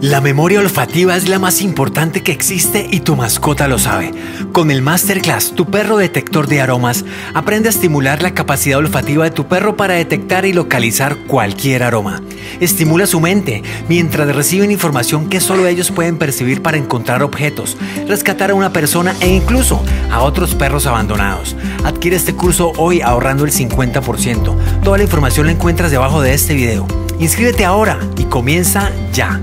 La memoria olfativa es la más importante que existe y tu mascota lo sabe. Con el Masterclass, tu perro detector de aromas, aprende a estimular la capacidad olfativa de tu perro para detectar y localizar cualquier aroma. Estimula su mente mientras reciben información que solo ellos pueden percibir para encontrar objetos, rescatar a una persona e incluso a otros perros abandonados. Adquiere este curso hoy ahorrando el 50%. Toda la información la encuentras debajo de este video. Inscríbete ahora y comienza ya.